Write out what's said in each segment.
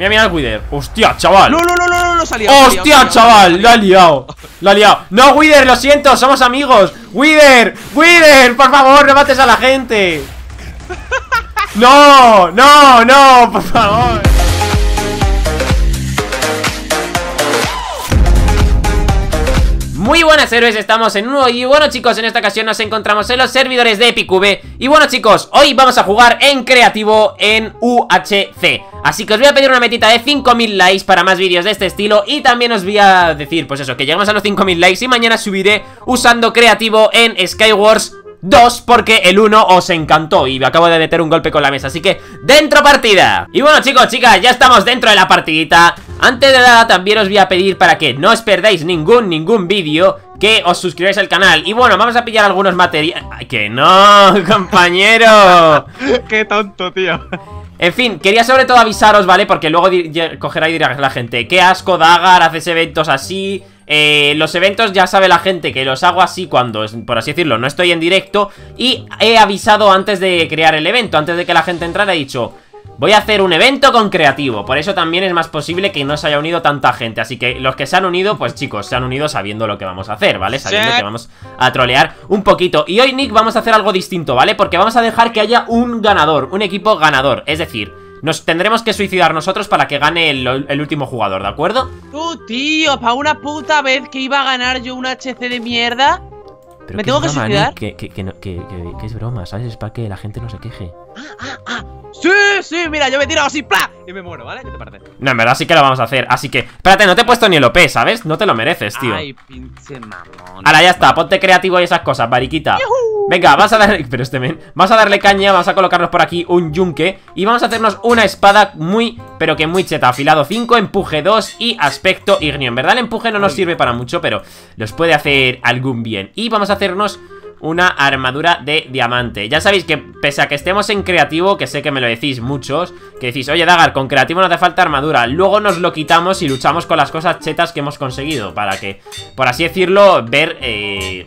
Mira, mira el Wither. Hostia, chaval. No, no, no, no, no, no salía. Hostia, chaval. La ha liado. La ha liado. No, Wither, lo siento. Somos amigos. Wither, Wither, por favor, no mates a la gente. No, no, no, por favor. Muy buenas héroes, estamos en un nuevo y bueno chicos, en esta ocasión nos encontramos en los servidores de EpicV Y bueno chicos, hoy vamos a jugar en creativo en UHC Así que os voy a pedir una metita de 5000 likes para más vídeos de este estilo. Y también os voy a decir, pues eso, que llegamos a los 5000 likes y mañana subiré usando creativo en Skywars 2 porque el 1 os encantó y me acabo de meter un golpe con la mesa Así que, ¡dentro partida! Y bueno chicos, chicas, ya estamos dentro de la partidita Antes de nada también os voy a pedir para que no os perdáis ningún, ningún vídeo Que os suscribáis al canal Y bueno, vamos a pillar algunos materiales ¡Que no, compañero! ¡Qué tonto, tío! En fin, quería sobre todo avisaros, ¿vale? Porque luego cogerá y dirá la gente Qué asco, Dagar, haces eventos así eh, los eventos ya sabe la gente que los hago así cuando, por así decirlo, no estoy en directo Y he avisado antes de crear el evento, antes de que la gente entrara, he dicho... Voy a hacer un evento con creativo Por eso también es más posible que no se haya unido tanta gente. Así que los que se han unido, pues chicos Se han unido sabiendo lo que vamos a hacer, ¿vale? Sabiendo que vamos a trolear un poquito. Y hoy, Nick, vamos a hacer algo distinto, ¿vale? Porque vamos a dejar que haya un ganador Un equipo ganador, es decir nos tendremos que suicidar nosotros para que gane el, último jugador, ¿de acuerdo? Tú, tío, para una puta vez que iba a ganar yo un HC de mierda ¿Me tengo que suicidar? Que, que, que, que, es broma, ¿sabes? Es para que la gente no se queje Ah, ah, ah. Sí, sí, mira, yo me tiro así, ¡pla! Y me muero, ¿vale? ¿Qué te parece? No, en verdad sí que lo vamos a hacer Así que, espérate, no te he puesto ni el OP, ¿sabes? No te lo mereces, tío. Ay, pinche mamón. Ahora ya está, ponte creativo y esas cosas, bariquita Venga, vas a darle... Pero este men... Vamos a darle caña, vamos a colocarnos por aquí un yunque Y vamos a hacernos una espada muy... Pero que muy cheta. Afilado 5, empuje 2 y aspecto ignio En verdad el empuje no nos sirve para mucho Pero nos puede hacer algún bien. Y vamos a hacernos una armadura de diamante. Ya sabéis que pese a que estemos en creativo Que sé que me lo decís muchos Que decís, oye Dagar, con creativo no te falta armadura Luego nos lo quitamos y luchamos con las cosas chetas que hemos conseguido Para que, por así decirlo, ver... Eh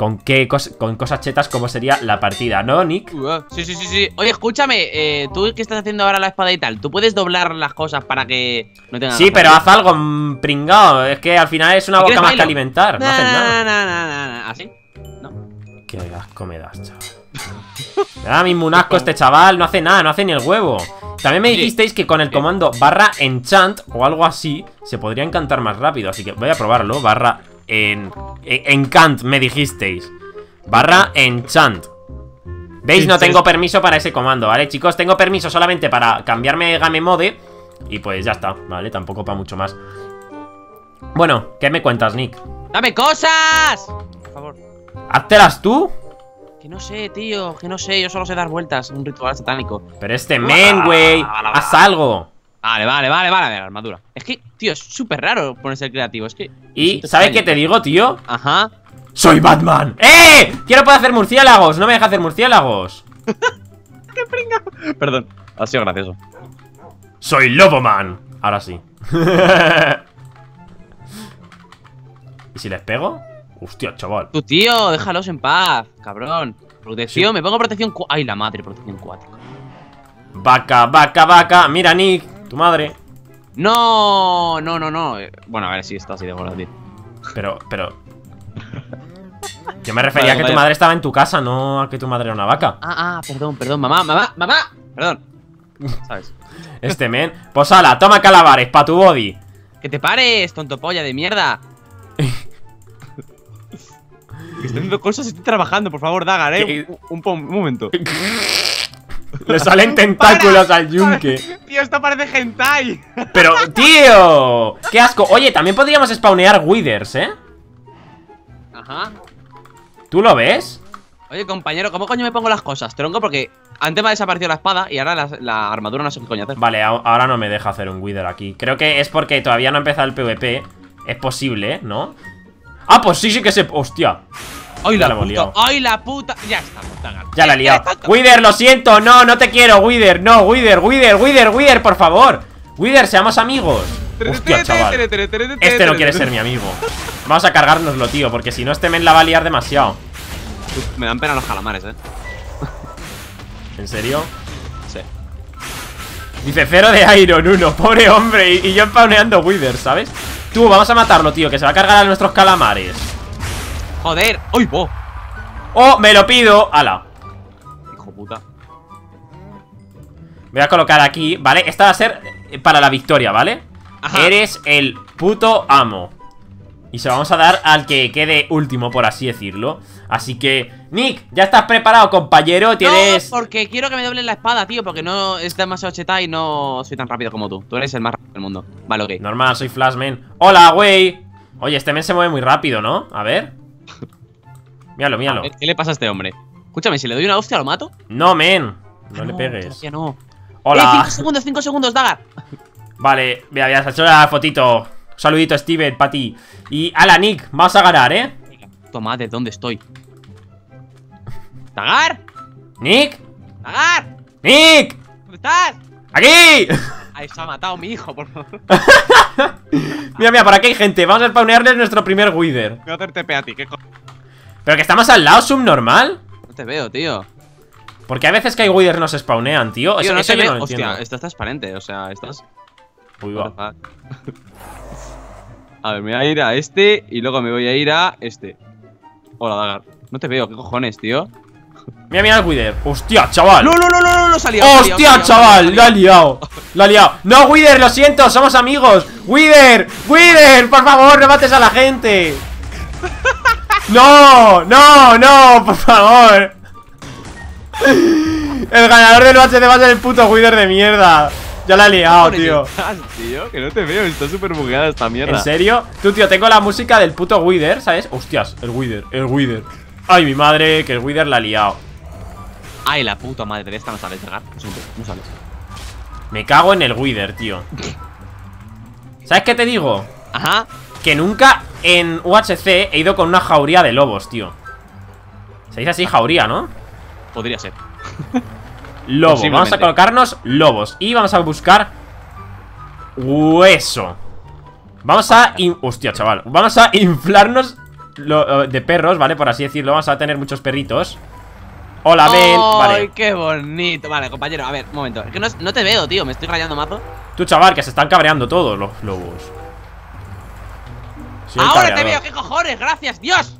con qué con cosas chetas como sería la partida, ¿no, Nick? Sí, sí, sí, sí. Oye, escúchame, eh, tú que estás haciendo ahora la espada y tal, ¿tú puedes doblar las cosas para que no tengan Sí, pero haz algo, mm, pringado. Es que al final es una boca más que alimentar. No haces nada. ¿Así? No. Qué asco me das, chaval. Me da mi munasco este chaval, no hace nada, no hace ni el huevo. También me dijisteis que con el comando barra enchant o algo así se podría encantar más rápido, así que voy a probarlo. Barra en, Encant, me dijisteis. Barra Enchant. ¿Veis? No tengo permiso para ese comando, ¿vale, chicos? Tengo permiso solamente para cambiarme de game mode Y pues ya está, ¿vale? Tampoco para mucho más Bueno, ¿qué me cuentas, Nick? ¡Dame cosas! Por favor ¿Háztelas tú? Que no sé, tío, que no sé, yo solo sé dar vueltas Un ritual satánico Pero este men, güey Haz algo Vale, vale, vale, vale, la armadura. Es que, tío, es súper raro ponerse el creativo. Es que... ¿Y sabes qué te digo, tío? Ajá. ¡Soy Batman! ¡Eh! Quiero poder hacer murciélagos No me deja hacer murciélagos. ¡Qué pringa! Perdón, ha sido gracioso. ¡Soy Loboman! Ahora sí. ¿Y si les pego? Hostia, chaval. Tu tío, déjalos en paz, cabrón. Protección, me pongo protección... Ay, la madre, protección 4 Vaca, vaca, vaca. Mira, Nick tu madre. No, no, no, no. Bueno, a ver si está así de tío. Pero, pero. Yo me refería a que tu madre estaba en tu casa, no a que tu madre era una vaca. Ah, ah, perdón, perdón, mamá, mamá, mamá. Perdón. ¿Sabes? Este men. Pues ala, toma calabares pa' tu body. Que te pares, tonto polla de mierda. que estoy haciendo cosas y estoy trabajando, por favor, Dagar, eh. un momento. Le salen tentáculos al yunque. Tío, esto parece hentai. Pero, tío, qué asco. Oye, también podríamos spawnear withers, ¿eh? Ajá. ¿Tú lo ves? Oye, compañero, ¿cómo coño me pongo las cosas? Tronco, porque antes me ha desaparecido la espada y ahora la, armadura no sé qué coño hacer. Vale, ahora no me deja hacer un wither aquí. Creo que es porque todavía no ha empezado el PvP. Es posible, ¿no? Ah, pues sí, sí que se... ¡Hostia! ¡Ay, la, puta! ¡Ay, la puta! Ya está, puta Ya la he liado. Wither, lo siento. No, no te quiero, Wither. No, Wither, Wither, Wither, Wither, por favor. Wither, seamos amigos. Hostia, chaval. Este no quiere ser mi amigo. Vamos a cargárnoslo, tío, porque si no este men la va a liar demasiado. Me dan pena los calamares, eh. ¿En serio? Sí. Dice cero de Iron 1, pobre hombre. Y, y yo empauneando Wither, ¿sabes? Tú, vamos a matarlo, tío, que se va a cargar a nuestros calamares. Joder. ¡Uy, bo! ¡Oh, me lo pido! ¡Hala! Hijo puta. Voy a colocar aquí, ¿vale? Esta va a ser eh, para la victoria, ¿vale? Ajá. Eres el puto amo Y se lo vamos a dar al que quede último, por así decirlo Así que, Nick, ¿ya estás preparado, compañero? Tienes... No, porque quiero que me doblen la espada, tío, porque no es demasiado cheta y no soy tan rápido como tú. Tú eres el más rápido del mundo. Vale, ok. Normal, soy Flashman ¡Hola, güey! Oye, este men se mueve muy rápido, ¿no? A ver Míralo, míralo ¿Qué le pasa a este hombre? Escúchame, si le doy una hostia, ¿lo mato? No, men No Ah, le pegues todavía no. Eh, Hola cinco segundos, cinco segundos, Dagar. Vale, mira, ya se ha hecho la fotito Un saludito, Steven, para ti Y, ala, Nick, vamos a ganar, ¿eh? Toma, ¿de dónde estoy? ¡Dagar! ¿Nick? ¡Dagar! ¡Nick! ¿Dónde estás? ¡Aquí! Ahí se ha matado mi hijo, por favor. Mira, mira, por aquí hay gente Vamos a spawnearles nuestro primer Wither Voy a hacer TP a ti, ¿qué co- Pero que estamos al lado, subnormal No te veo, tío. Porque a veces que hay Wither no se spawnean, tío Tío, Eso, no eso yo no lo Hostia, entiendo esto está transparente, o sea, estás. Uy, va. A ver, me voy a ir a este y luego me voy a ir a este. Hola, Dagar. No te veo, ¿qué cojones, tío? Mira, mira el Wither Hostia, chaval No, no, no, no, no, no salía. ¡Hostia, salía, chaval! salía. ¡La ha liado! ¡La ha liado! ¡No, Wither! ¡Lo siento! ¡Somos amigos! ¡Wither! ¡Wither! ¡Por favor, no mates a la gente! ¡No! ¡No! ¡No! ¡Por favor! El ganador del match de va a ser el puto Wither de mierda Ya la ha liado, ¿Qué tío estás, tío? Que no te veo, está súper bugueada esta mierda. ¿En serio? Tú, tío, tengo la música del puto Wither, ¿sabes? Hostias, el Wither, el Wither Ay, mi madre, que el Wither la ha liado Ay, la puta madre de esta no. Lo siento, no sales. Me cago en el Wither, tío ¿Sabes qué te digo? Ajá. Que nunca en UHC he ido con una jauría de lobos, tío Se dice así jauría, ¿no? Podría ser. Lobo, vamos a colocarnos lobos Y vamos a buscar Hueso Vamos a... Hostia, chaval Vamos a inflarnos lo- eh, de perros, ¿vale? Por así decirlo Vamos a tener muchos perritos Hola, Ben ¡Ay, Vale qué bonito! Vale, compañero, a ver, un momento. Es que no, no te veo, tío. Me estoy rayando mazo. Tú, chaval, que se están cabreando todos los lobos Soy ¡Ahora te veo! ¿Qué cojones? ¡Gracias, Dios!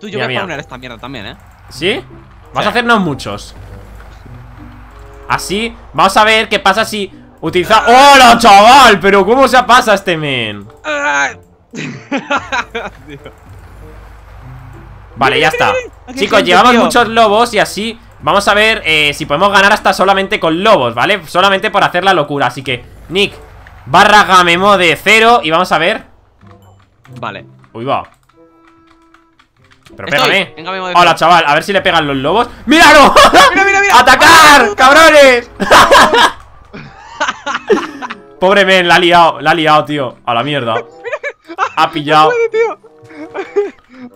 Tú, yo Mira, voy a poner esta mierda también, ¿eh? ¿Sí? Sí. a hacernos muchos Así, vamos a ver qué pasa si utiliza... ¡Hola, chaval! Pero ¿cómo se pasa este men? Vale, ya está Chicos, llevamos tío. muchos lobos y así Vamos a ver eh, si podemos ganar hasta solamente con lobos, ¿vale? Solamente por hacer la locura Así que, Nick, barra gamemo de cero Y vamos a ver Vale. Uy, va Pero Estoy. pégame Venga, Hola, chaval, a ver si le pegan los lobos ¡Míralo! Mira, mira, mira. ¡Atacar! ¡Cabrones! Pobre men, la ha liado, la ha liado, tío A la mierda Ha pillado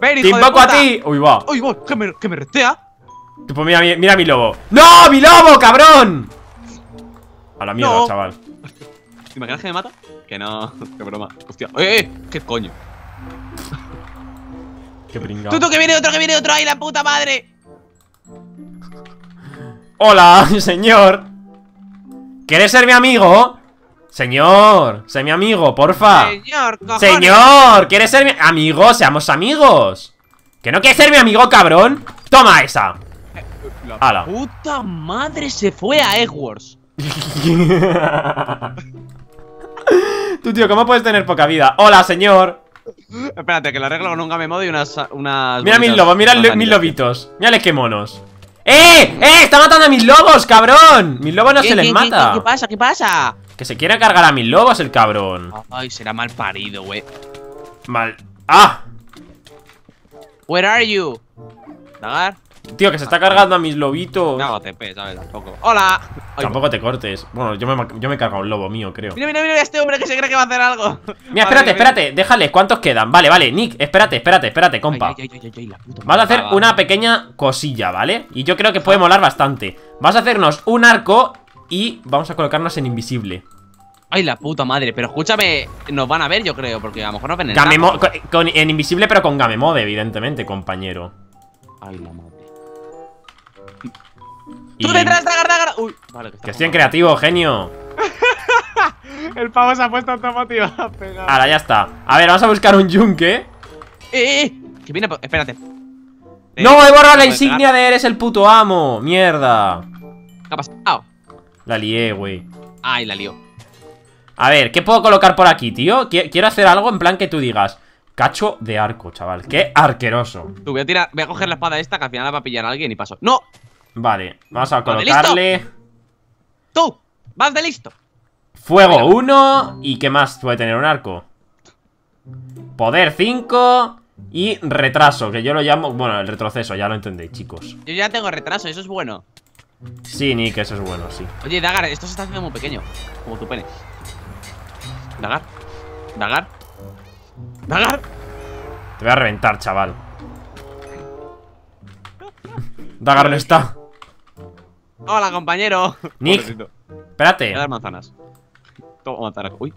Ven, Te hijo de invoco a ti Uy, va ¡Uy, voy! ¡Que me, que me restea! Pues mira, mi- mira mi lobo ¡No! ¡Mi lobo, cabrón! A la mierda, No. chaval ¿Te imaginas que me mata? Que no, qué broma. Hostia, ¡eh! eh! ¿Qué coño? Qué pringao ¡Tú, tú, que viene otro, que viene otro! ¡Ay, la puta madre! Hola, señor ¿Quieres ser mi amigo? Señor, sé mi amigo, porfa Señor, cojones. Señor, ¿quieres ser mi amigo? Seamos amigos ¿Que no quieres ser mi amigo, cabrón? Toma esa La Ala. puta madre se fue a Eggwars. Tú, tío, ¿cómo puedes tener poca vida? Hola, señor Espérate, que lo arreglo con un game mode y unas. unas Mira mis lobos, mira mis lobitos Mírale qué monos ¡Eh! ¡Eh! ¡Está matando a mis lobos, cabrón! Mis lobos no ¿Qué, se les qué, mata qué, ¿Qué pasa? ¿Qué pasa? Que se quiere cargar a mis lobos el cabrón Ay, será mal parido, güey. Mal... ¡Ah! Where are you? Dagar. Tío, que se está cargando a mis lobitos No TP, ¿sabes? Tampoco. ¡Hola! Ay, Tampoco te cortes Bueno, yo me, yo me he cargado un lobo mío, creo Mira, mira, mira a este hombre que se cree que va a hacer algo. Mira, espérate, espérate, déjale, ¿cuántos quedan? Vale, vale, Nick, espérate, espérate, espérate, compa Ay, la puta Vamos a hacer va. una pequeña cosilla, ¿vale? Y yo creo que puede molar bastante Vamos a hacernos un arco y vamos a colocarnos en invisible Ay, la puta madre. Pero escúchame, nos van a ver, yo creo, porque a lo mejor nos ven en con- con- En invisible pero con game mode, evidentemente, compañero Ay, la madre. Y- ¡Tú detrás, Dagar, Dagar! Uy, vale, que está Que estoy en creativo, genio. El pavo se ha puesto automotiva a pegar. Ahora ya está. A ver, vamos a buscar un yunque. ¡Eh, eh! eh! Que viene, espérate. Eh, No, he borrado la ¿puedo insignia de eres el puto amo. Mierda. ¿Qué ha pasado? La lié, güey. Ay, la lío. A ver, ¿qué puedo colocar por aquí, tío? Qui- Quiero hacer algo en plan que tú digas. Cacho de arco, chaval. Qué arqueroso. Tú, voy a tirar, voy a coger la espada esta que al final la va a pillar a alguien y paso. ¡No! Vale, vamos a colocarle. ¡Tú! ¡Vas de listo! Fuego 1. ¿Y qué más puede tener un arco? Poder 5. Y retraso, que yo lo llamo. Bueno, el retroceso, ya lo entendéis, chicos. Yo ya tengo retraso, eso es bueno. Sí, Nick, eso es bueno, sí. Oye, Dagar, esto se está haciendo muy pequeño. Como tu pene. Dagar. Dagar. Dagar. Te voy a reventar, chaval. Dagar no está. Hola, compañero. Nick. Pobrecito. Espérate. Voy a dar manzanas. Toma manzanas. Uy,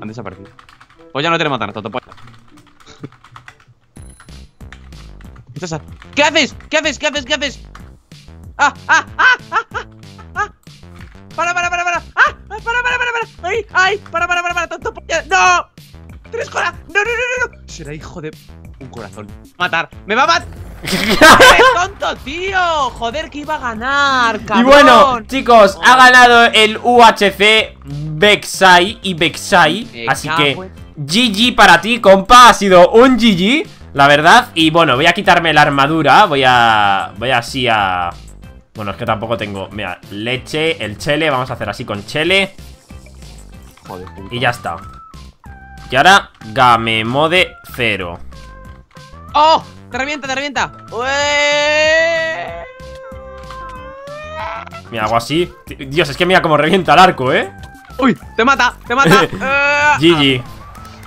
han desaparecido. Pues ya no tiene manzanas, totopolla. ¿Qué estás ha- ¿Qué haces? ¿Qué haces? ¿Qué haces? ¿Qué haces? ¡Ah! ¡Ah! ¡Ah! ¡Ah! ¡Ah! ¡Ah! ¡Para, para, para, para! ¡Ah! ¡Para, para, para, para! ¡Ay! ¡Ay! ¡Para, para, para, para! ¡Totopolla! ¡No! ¡Tienes cola! ¡No, no, no, no! Será hijo de... Un corazón. ¡Matar! ¡Me va a matar! ¡Eres tonto, tío! ¡Joder, que iba a ganar, cabrón! Y bueno, chicos, ha ganado el UHC Vexai y Vexai. Me Así que en- GG para ti, compa. Ha sido un GG, la verdad. Y bueno, voy a quitarme la armadura. Voy a. Voy así a. Bueno, es que tampoco tengo. Mira, leche, el chele. Vamos a hacer así con chele. Joder. Y ya está. Y ahora, Game Mode 0. ¡Oh! ¡Te revienta, te revienta! ¡Ué! Mira, hago así. Dios, es que mira cómo revienta el arco, ¿eh? ¡Uy! ¡Te mata! ¡Te mata! ¡Eh! GG.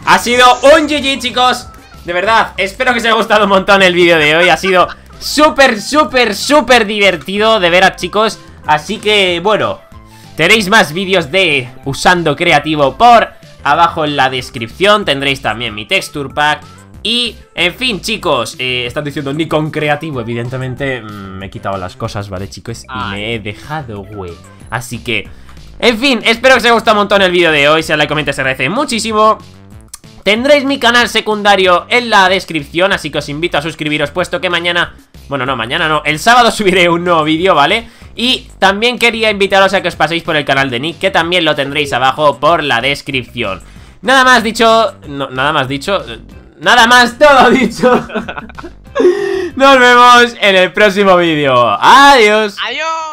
Ha sido un GG, chicos. De verdad, espero que os haya gustado un montón el vídeo de hoy. Ha sido súper, súper, súper divertido de ver a chicos. Así que, bueno, tenéis más vídeos de usando creativo por abajo en la descripción. Tendréis también mi texture pack. Y, en fin, chicos, eh, están diciendo ni con creativo, evidentemente mm, me he quitado las cosas, ¿vale, chicos? Y me he dejado, güey. Así que, en fin, espero que os haya gustado un montón el vídeo de hoy. Si os like, comenta, se agradece muchísimo. Tendréis mi canal secundario en la descripción, así que os invito a suscribiros, puesto que mañana... Bueno, no, mañana no, el sábado subiré un nuevo vídeo, ¿vale? Y también quería invitaros a que os paséis por el canal de Nick, que también lo tendréis abajo por la descripción. Nada más dicho... No, nada más dicho... Nada más todo dicho. Nos vemos en el próximo vídeo. Adiós. ¡Adiós!